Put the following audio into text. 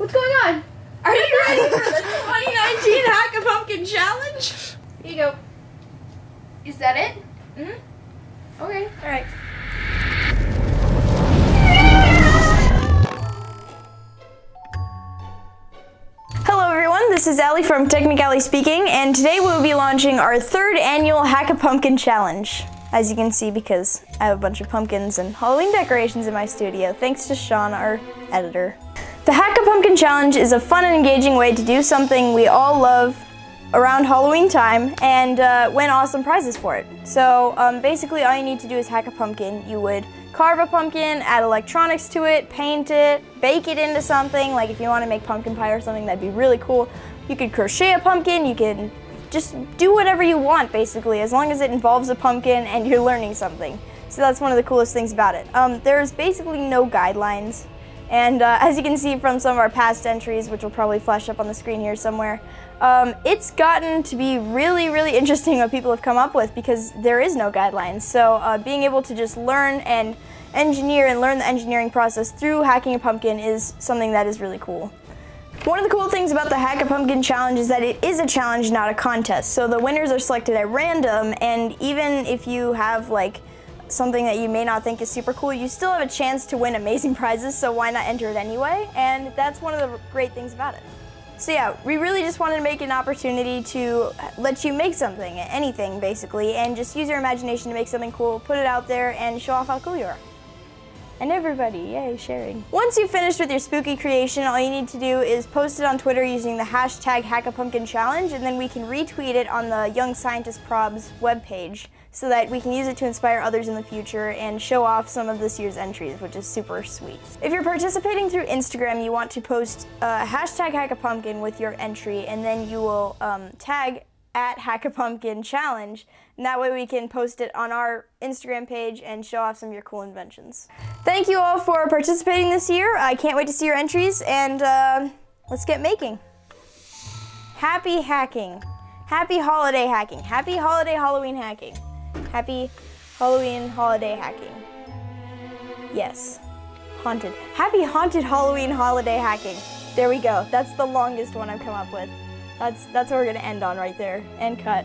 What's going on? Are you ready for the 2019 Hack a Pumpkin Challenge? Here you go. Is that it? Mm hmm Okay. All right. this is Allie from Tech-nic-Allie Speaking, and today we'll be launching our third annual Hack a Pumpkin Challenge. As you can see, because I have a bunch of pumpkins and Halloween decorations in my studio, thanks to Sean, our editor. The Hack a Pumpkin Challenge is a fun and engaging way to do something we all love around Halloween time and uh, win awesome prizes for it. So um, basically all you need to do is hack a pumpkin. You would carve a pumpkin, add electronics to it, paint it, bake it into something. Like if you want to make pumpkin pie or something, that'd be really cool. You could crochet a pumpkin, you can just do whatever you want basically, as long as it involves a pumpkin and you're learning something. So that's one of the coolest things about it. Um, there's basically no guidelines. And uh, as you can see from some of our past entries, which will probably flash up on the screen here somewhere, um, it's gotten to be really, really interesting what people have come up with because there is no guidelines. So uh, being able to just learn and engineer and learn the engineering process through hacking a pumpkin is something that is really cool. One of the cool things about the Hack a Pumpkin Challenge is that it is a challenge, not a contest. So the winners are selected at random, and even if you have like something that you may not think is super cool, you still have a chance to win amazing prizes, so why not enter it anyway? And that's one of the great things about it. So yeah, we really just wanted to make an opportunity to let you make something, anything basically, and just use your imagination to make something cool, put it out there, and show off how cool you are. And everybody, yay, sharing. Once you've finished with your spooky creation, all you need to do is post it on Twitter using the hashtag HackAPumpkinChallenge, and then we can retweet it on the Young Scientist Probs webpage so that we can use it to inspire others in the future and show off some of this year's entries, which is super sweet. If you're participating through Instagram, you want to post uh, hashtag HackAPumpkin with your entry, and then you will um, tag at Hack a Pumpkin Challenge, and that way we can post it on our Instagram page and show off some of your cool inventions. Thank you all for participating this year. I can't wait to see your entries, and uh, let's get making. Happy hacking. Happy holiday hacking. Happy holiday Halloween hacking. Happy Halloween holiday hacking. Yes. Haunted. Happy haunted Halloween holiday hacking. There we go. That's the longest one I've come up with. That's that's what we're gonna end on right there. And cut.